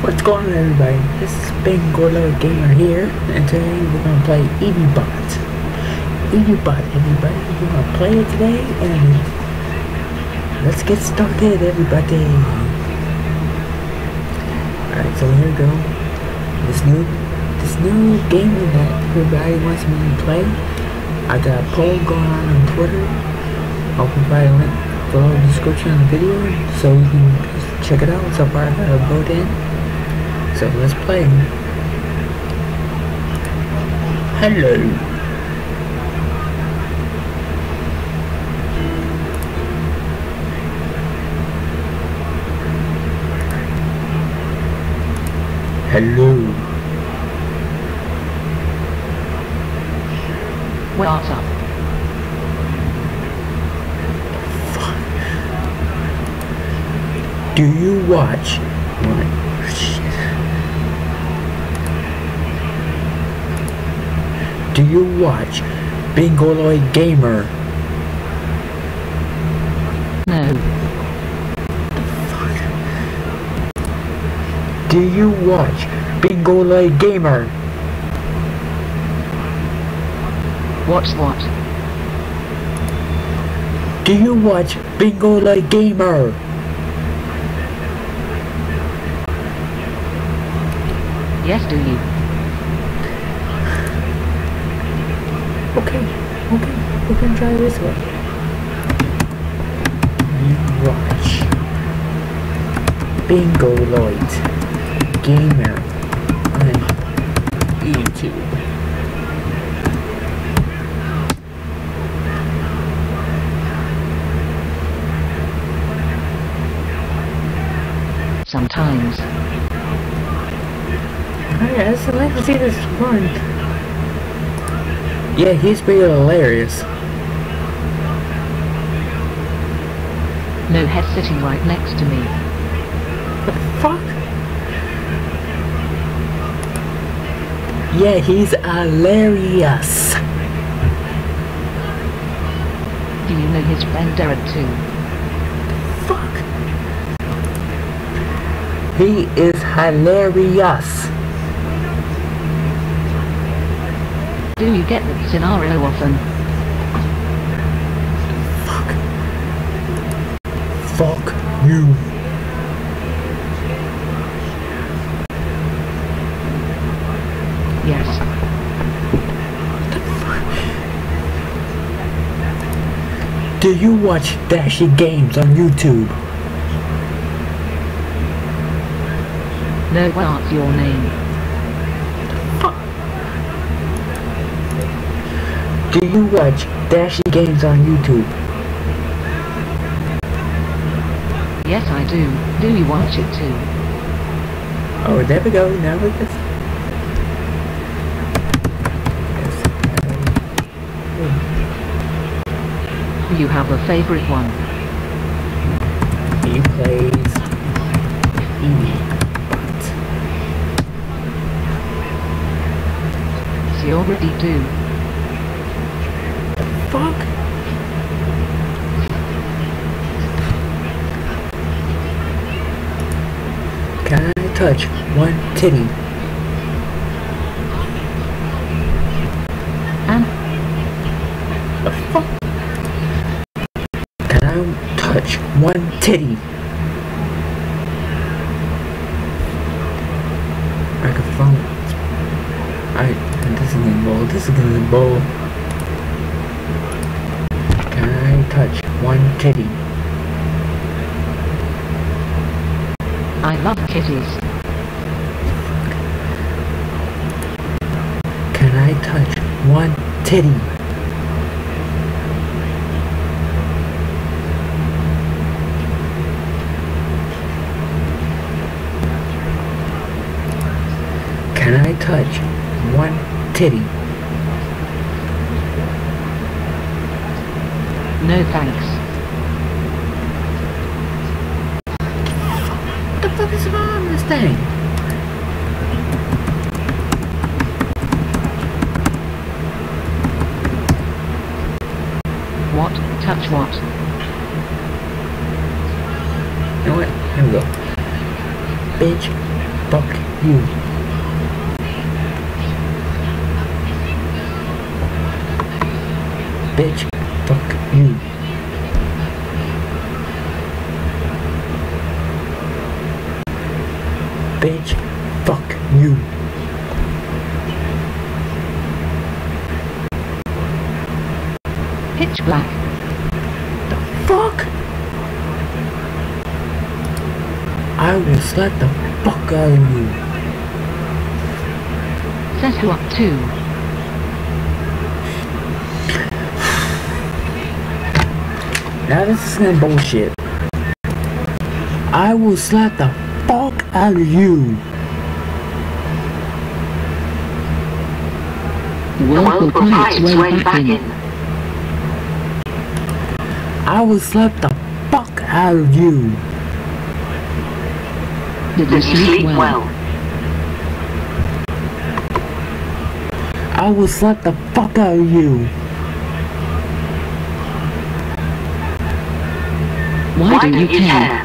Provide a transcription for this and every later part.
What's going on everybody? This is Ben Gorlo Gamer here and today we're gonna play Eviebot. Eviebot everybody. We're gonna play it today and let's get started everybody. Alright, so here we go. This new this new game that everybody wants me to play. I got a poll going on on Twitter. I'll provide a link below the description of the video so you can check it out. So far I got a vote in. So let's play. Hello. Hello. What's up? Do you watch? What? Shit. Do you watch Bingoloit Gamer? No. Do you watch Bingoloit Gamer? What's what? Do you watch Bingoloit Gamer? Yes, do you? Okay, okay, we can try this way. You watch Bingoloit Gamer on YouTube. Sometimes. Alright, so let's see this one. Yeah, he's pretty hilarious. No head sitting right next to me. What the fuck? Yeah, he's hilarious. Do you know his friend Derek too? Fuck. He is hilarious. Do you get that scenario often? Fuck you. Yes. Do you watch Dashie Games on YouTube? No, what's your name? Do you watch Dashie Games on YouTube? Yes, I do. Do you watch it too? Oh, there we go. Now we can. You have a favorite one? He plays Eevee. You already do. Fuck. Can I touch one titty? And The fuck? Can I touch one titty? Microphone. Alright, this is gonna bowl. This is gonna bowl. Can I touch one titty? I love kitties. Can I touch one titty? Can I touch one titty? No thanks. What the fuck is wrong with this thing? What? Touch what? Know what? Here we go. Bitch. fuck you. Bitch, fuck you. Bitch, fuck you. Pitch black. Fuck! I will slap the fuck out of you. Sessup 2. Now this is some bullshit. I will slap the fuck out of you. The world will pry its way back in. I will slap the fuck out of you. Did you sleep well? I will slap the fuck out of you. Why do you care?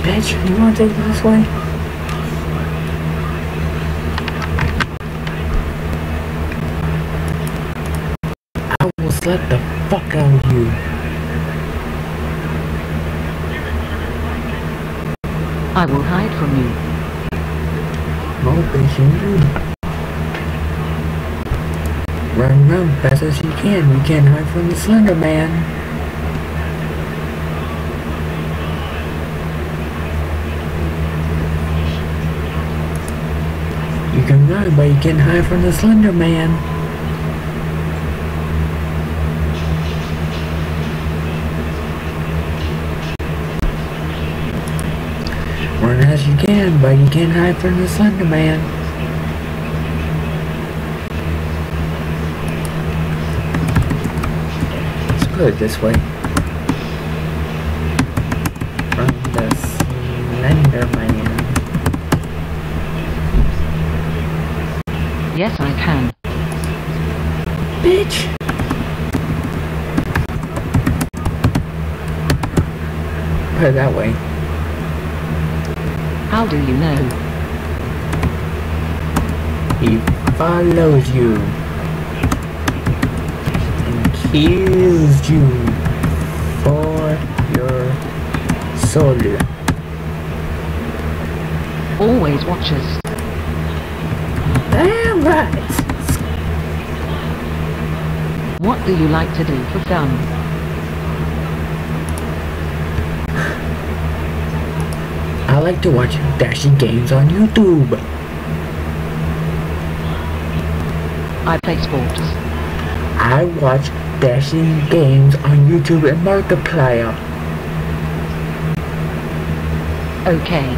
Bitch, you wanna take it this way? I will slap the fuck out of you. I will hide from you. Bitch, you Run, run, fast as you can. You can't hide from the Slender Man. You can run, but you can't hide from the Slender Man. Run as you can, but you can't hide from the Slender Man. Let's put it this way. From the Slender Man. Yes, I can. Bitch! Put it that way. How do you know? He follows you and kills you for your soul. Always watches. Damn right. What do you like to do for fun? I like to watch Dashie Games on YouTube. I play sports. I watch Dashing Games on YouTube and Markiplier. Okay.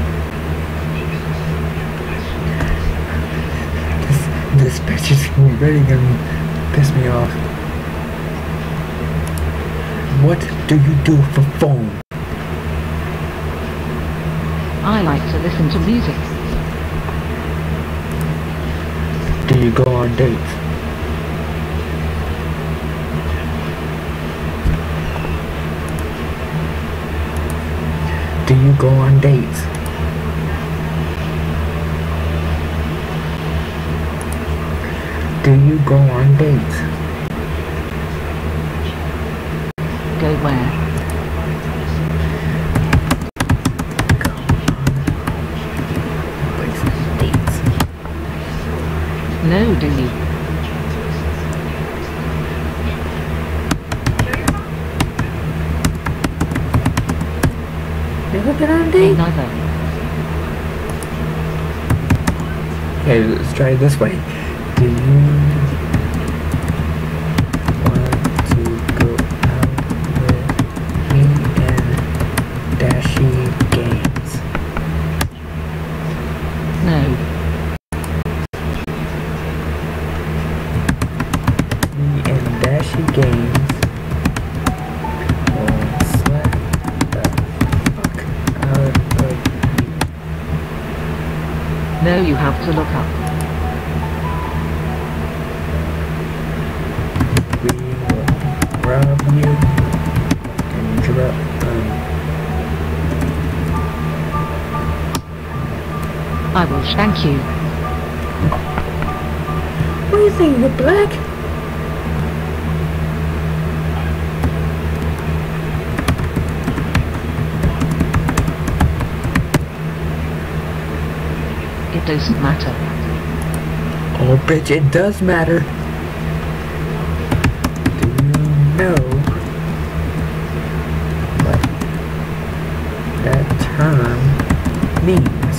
This, this bitch is really gonna piss me off. What do you do for fun? I like to listen to music. Do you go on dates? Do you go on dates? Do you go on dates? Go where? Go on places, dates. No, do you? Never been on a date? Neither. Okay, let's try it this way. Do you to look up. We will rob you and drop um I will thank you. What do you think, you're black? Doesn't matter. Oh, bitch, it does matter. Do you know what that term means?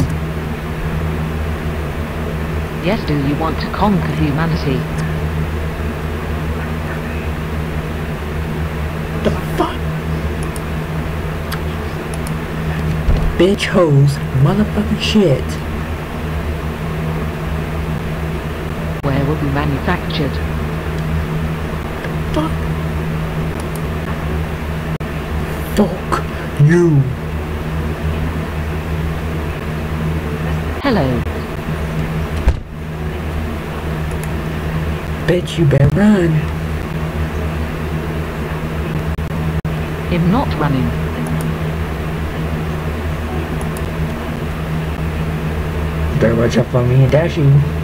Yes, do you want to conquer humanity? The fuck? Bitch hoes, motherfucking shit. Where will be manufactured? Fuck. Fuck you. Hello. Bitch, you better run. I'm not running. Better watch out for me and dash you.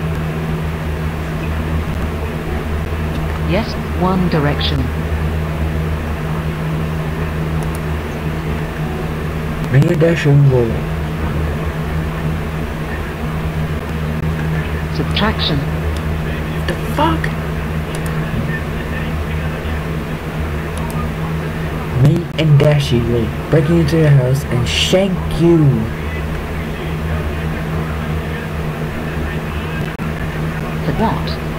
Yes, one direction. Me and dash you will. Subtraction. The fuck? Me and Dashie will break into your house and shank you. For what?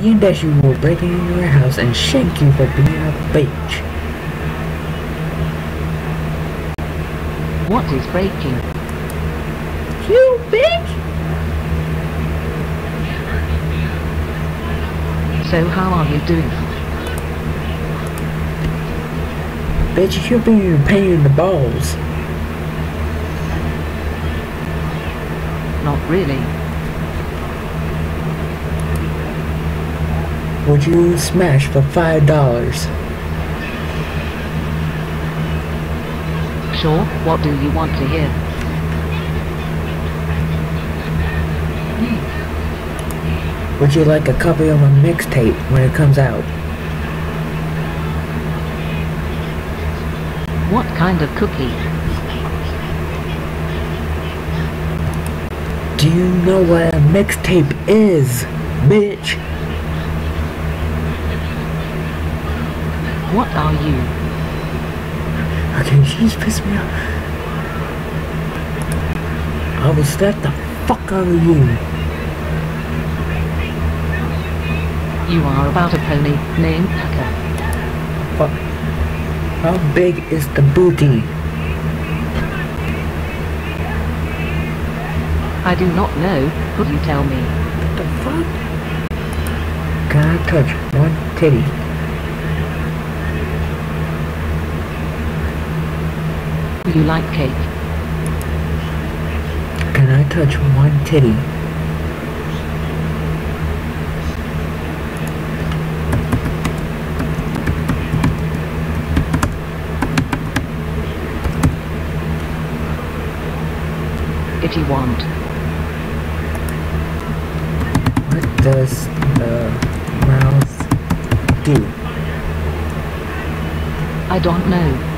Me and Dashie will break into your house and shank you for being a bitch. What is breaking? You bitch! So how are you doing? Bitch, you're being a pain in the balls. Not really. Would you smash for five dollars? Sure, what do you want to hear? Would you like a copy of a mixtape when it comes out? What kind of cookie? Do you know what a mixtape is, bitch? What are you? Okay, she's pissed me off. I will slap the fuck out of you. You are about a pony named Packer. Fuck. How big is the booty? I do not know, could you tell me? What the fuck? Can I touch one titty? You like cake? Can I touch one titty? If you want. What does the mouth do? I don't know.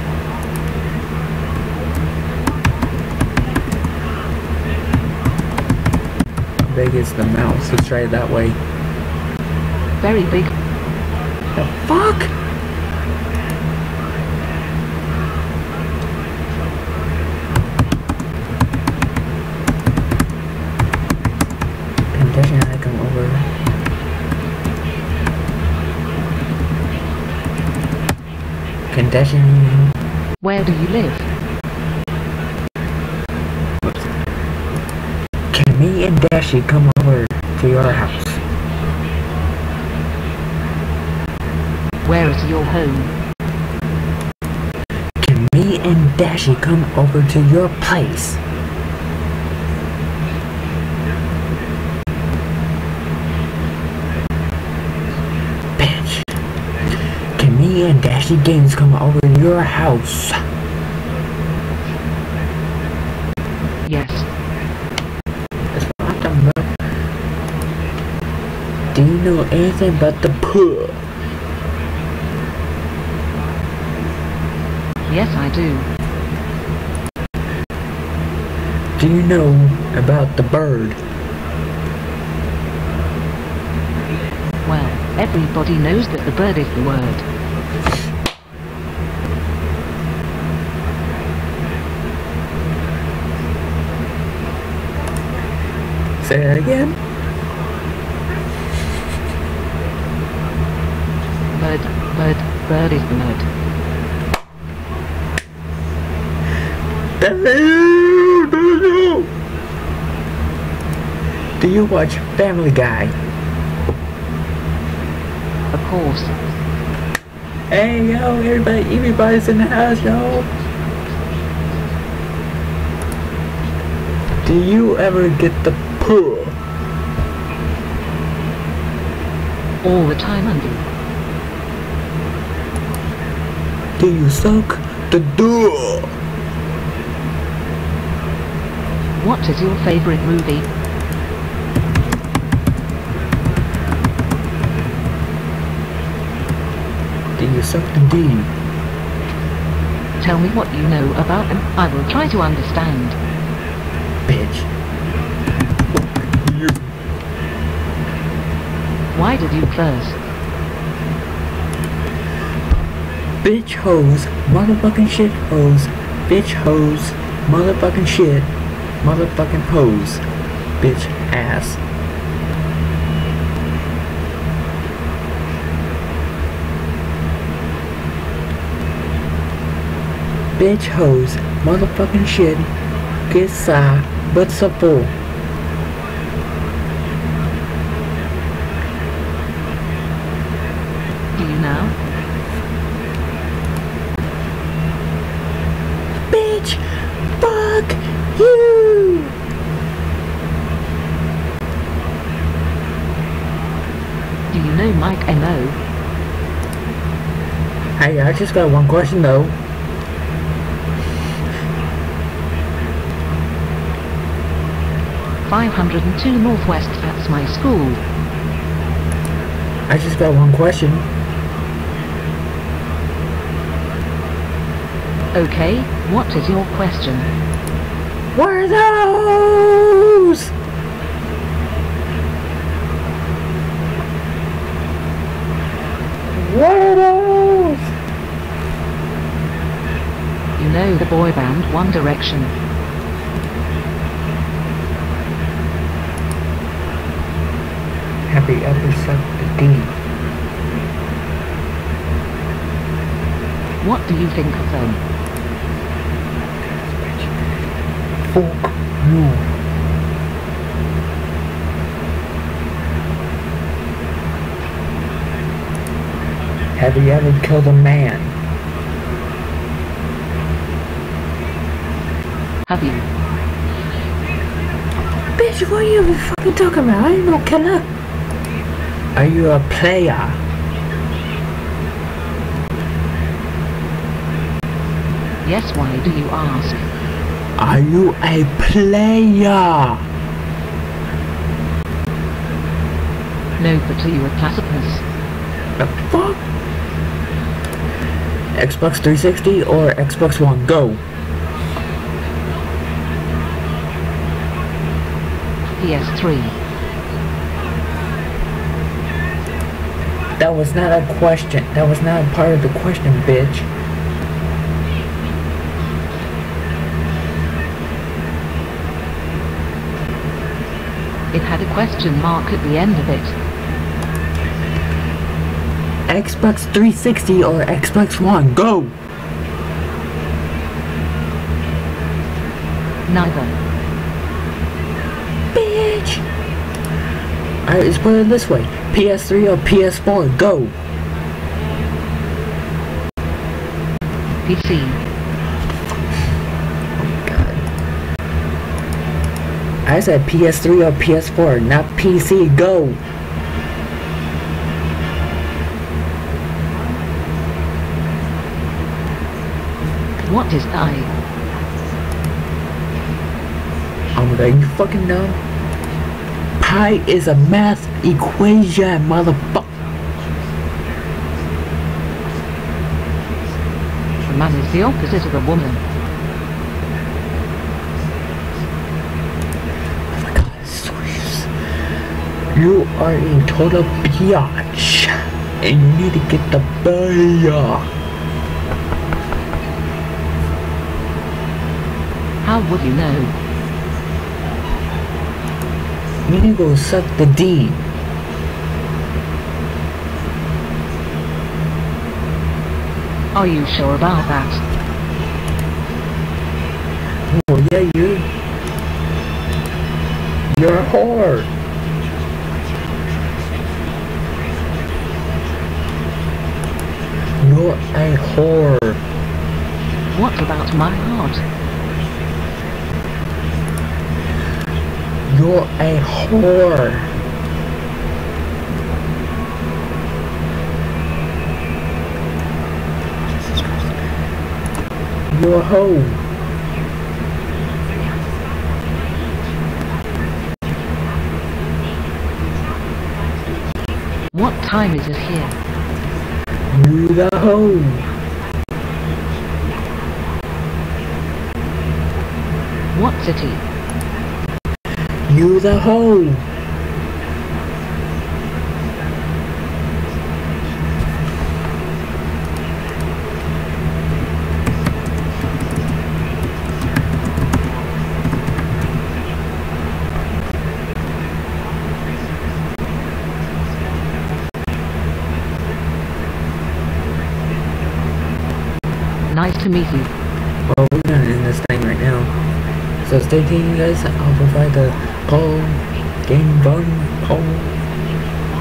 Big is the mouth? Let's try it that way. Very big. The fuck? Come over. Condition. Where do you live? Can Dashie come over to your house? Where is your home? Can me and Dashie come over to your place? Bitch. Can me and Dashie Games come over to your house? Yes. That's what I'm talking about. Do you know anything about the puh? Yes, I do. Do you know about the bird? Well, everybody knows that the bird is the word. Say that again. Bird, bird is the word. Do you watch Family Guy? Of course. Hey yo, everybody, everybody's in the house, yo. Do you ever get the puh? All the time, Andy. Do you suck the door? What is your favorite movie? Do you suck the D? Tell me what you know about them. I will try to understand. Bitch. Why did you curse? Bitch hose, motherfucking shit hose, bitch hose, motherfucking shit, motherfucking hose, bitch ass. Bitch hose, motherfucking shit, get sa, but so full. Do you now? Bitch, fuck you! Do you know Mike Mo? Hey, I just got one question though. Five hundred and two Northwest. That's my school. I just got one question. Okay. What is your question? What are those? What are those? You know the boy band One Direction. Happy episode D. What do you think of them? Fuck you. Have you ever killed a man? Have you? Bitch, what are you fucking talking about? I ain't no killer. Are you a player? Yes, why do you ask? Are you a player? No, but are you a platypus? The fuck? Xbox 360 or Xbox One? Go. PS3. That was not a question. That was not a part of the question, bitch. It had a question mark at the end of it. Xbox 360 or Xbox One? Go. Neither. Bitch. Alright, let's put it this way. PS3 or PS4? Go. PC. I said PS3 or PS4, not PC. Go. What is I? Oh my god, you fucking dumb? Pi is a math equation, motherfucker. A man is the opposite of a woman. Oh my god, Swiss. You are in total biatch. And you need to get the bear. How would you know? You go suck the D. Are you sure about that? Oh yeah, you. You're a whore. You're a whore. What about my heart? You're a whore. You're a hoe. What time is it here? You the hoe. What city? You the hoe. Nice to meet you. Well, we're gonna end this thing right now. So stay tuned, guys. I'll provide the poll, game bun poll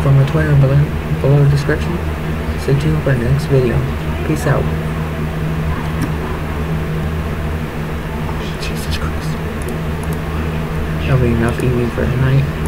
from my Twitter below, below the description. Stay tuned for the next video. Peace out. Jesus Christ. That'll be enough eating for tonight.